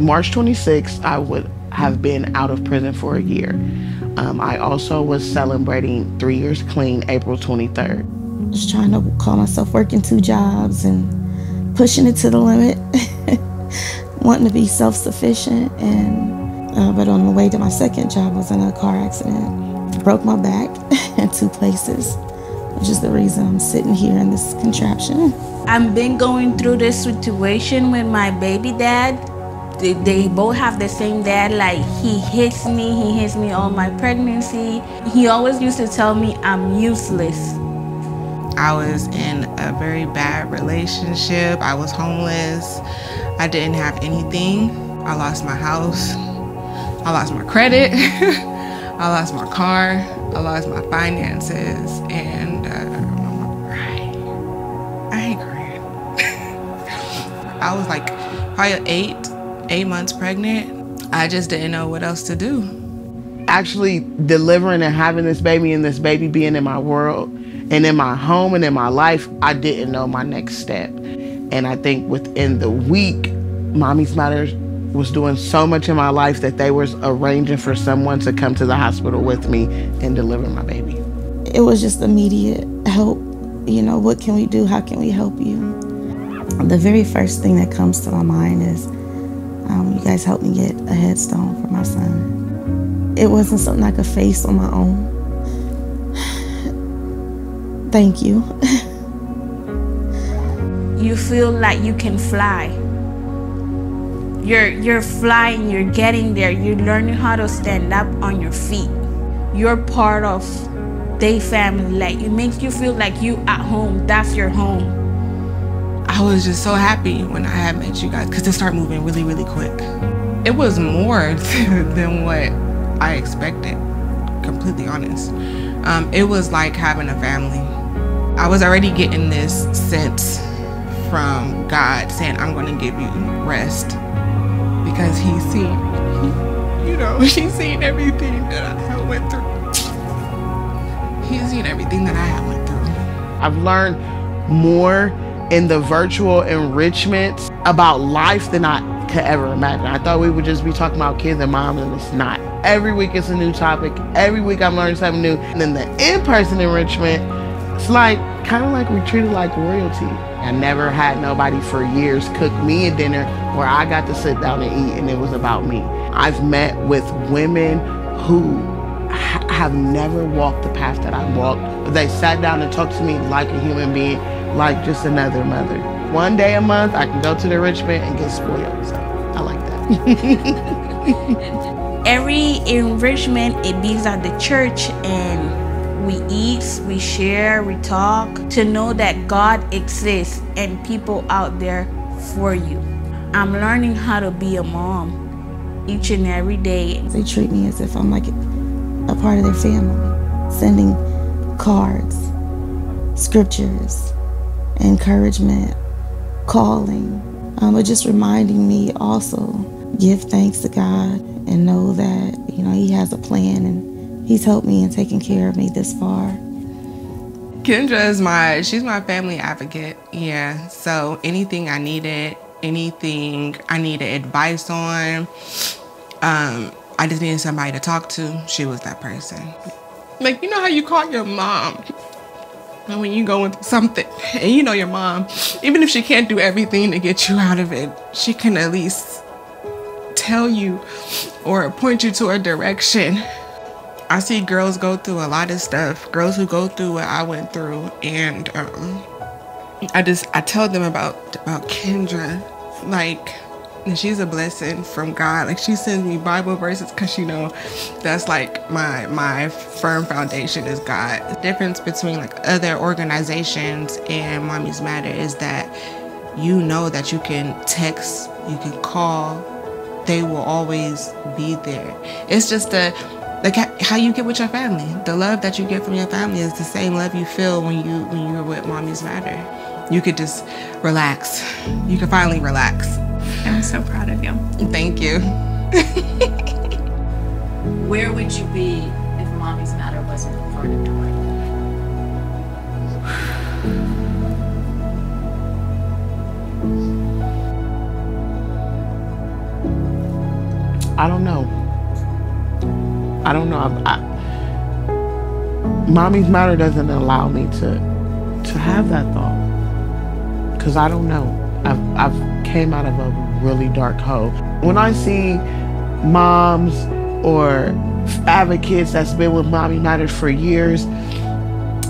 March 26th, I would have been out of prison for a year. Um, I also was celebrating three years clean April 23rd. Just trying to call myself working two jobs and pushing it to the limit, wanting to be self sufficient. And uh, but on the way to my second job, I was in a car accident, broke my back in two places, which is the reason I'm sitting here in this contraption. I've been going through this situation with my baby dad they, they both have the same dad. Like he hits me, he hits me all my pregnancy. He always used to tell me I'm useless. I was in a very bad relationship. I was homeless. I didn't have anything. I lost my house. I lost my credit. I lost my car. I lost my finances. And uh, I ain't crying. I was like probably eight eight months pregnant, I just didn't know what else to do. Actually, delivering and having this baby and this baby being in my world and in my home and in my life, I didn't know my next step. And I think within the week, Mommies Matters was doing so much in my life that they was arranging for someone to come to the hospital with me and deliver my baby. It was just immediate help. You know, what can we do? How can we help you? The very first thing that comes to my mind is um, you guys helped me get a headstone for my son. It wasn't something I could face on my own. Thank you. you feel like you can fly. You're you're flying, you're getting there, you're learning how to stand up on your feet. You're part of their family. Like it makes you feel like you at home. That's your home. I was just so happy when I had met you guys because it started moving really, really quick. It was more than what I expected, completely honest. Um, it was like having a family. I was already getting this sense from God saying, I'm going to give you rest because He's seen, you know, He's seen everything that I went through. He's seen everything that I have went through. I've learned more in the virtual enrichments about life than I could ever imagine. I thought we would just be talking about kids and moms, and it's not. Every week it's a new topic. Every week I'm learning something new. And then the in-person enrichment, it's like kind of like we treated like royalty. I never had nobody for years cook me a dinner where I got to sit down and eat, and it was about me. I've met with women who ha- have never walked the path that I walked, but they sat down and talked to me like a human being like just another mother. One day a month, I can go to the enrichment and get spoiled. So I like that. Every enrichment, it begins at the church and we eat, we share, we talk to know that God exists and people out there for you. I'm learning how to be a mom each and every day. They treat me as if I'm like a part of their family, sending cards, scriptures, encouragement, calling, um, but just reminding me also give thanks to God and know that you know He has a plan and He's helped me and taken care of me this far. Kendra is my she's my family advocate. Yeah, so anything I needed, anything I needed advice on, um, I just needed somebody to talk to. She was that person. Like you know how you call your mom and when you go into something and you know your mom, even if she can't do everything to get you out of it, she can at least tell you or point you to a direction. I see girls go through a lot of stuff, girls who go through what I went through, and um, I just I tell them about about Kendra, like and she's a blessing from God. Like she sends me Bible verses because you know that's like my my firm foundation is God. The difference between like other organizations and Mommies Matter is that you know that you can text, you can call, they will always be there. It's just the like how you get with your family. The love that you get from your family is the same love you feel when you when you're with Mommies Matter. You could just relax. You can finally relax. I'm so proud of you. Thank you. Where would you be if Mommies Matter wasn't for Adore? I don't know. I don't know. I, I, Mommies Matter doesn't allow me to to have that thought because I don't know. I've I've came out of a really dark hole. When I see moms or advocates that's been with Mommy Matters for years,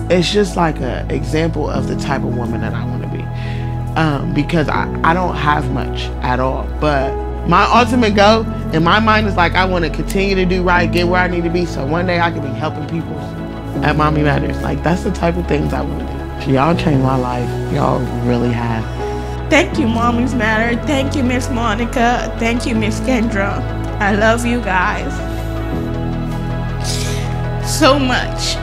it's just like an example of the type of woman that I want to be. Um, because I, I don't have much at all. But my ultimate goal in my mind is like I want to continue to do right, get where I need to be, so one day I can be helping people at Mommy Matters. Like that's the type of things I want to do. Y'all changed my life. Y'all really have. Thank you, Mommies Matter. Thank you, Miss Monica. Thank you, Miss Kendra. I love you guys so much.